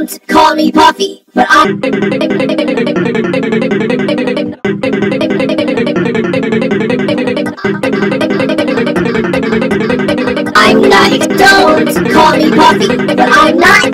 Don't call me Puffy, but I'm. I'm not. Don't call me Puffy, but I'm not.